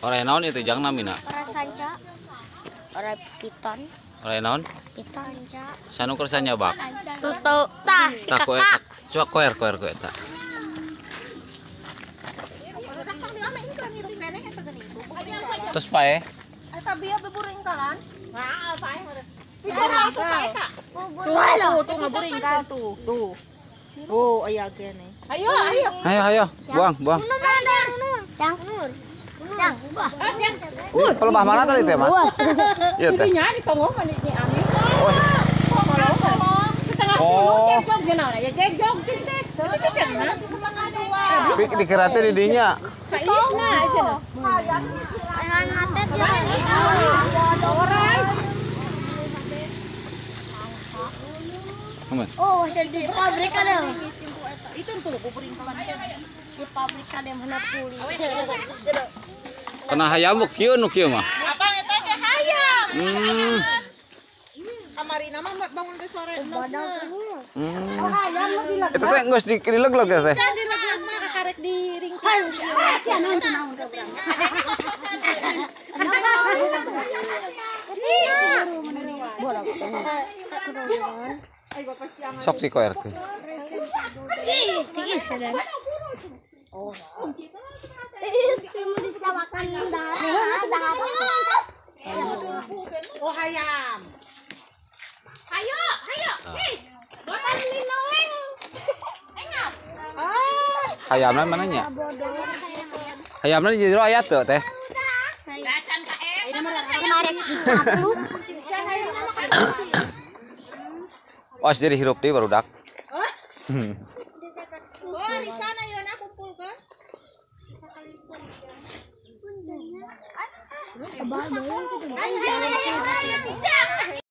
Ora naon itu jang namina. Ora sanca. Ora piton. Ora naon? Piton. Sanca. Sanu kersanya bak. Tutu. Tah, si koe kakak. tak. Coba koer koer koe tak. Terus pae. Wala. Tuh, tuh ngaburing ka tuh, tuh. Oh, ayo gini. Ayo, ayo. Ayo ayo, buang buang. Pelembah mana tadi teh, Mas? Iya teh. Nya di ani. Setengah Oh. kilo jog gini lah ya teh. Tapi kecil na. Pik dikira teh di dinya. Dengan mata dia. Oh, di pabrik ada. Itu tuh kuburing kalan. Di pabrik ada mana. Kena hayam kieu nu kieu mah. Apa eta ge hayam. Hmm. Kamari nama bangun ke sore. Hmm. Itu teh geus dileg-leg ya teh. Kan di leg mah karek di ring. Sok si koer ke. Oh hayam. Ayo, ayo. Hei. Botan linoleng. Engap. Ah, Hayamna mana nya? Hayamna di jero aya teu teh. dacan ka eh. Kemarin dicapluk. Was jadi hirup di barudak. Hmm. Oh, di sana yun na kumpul ka. Sabagay.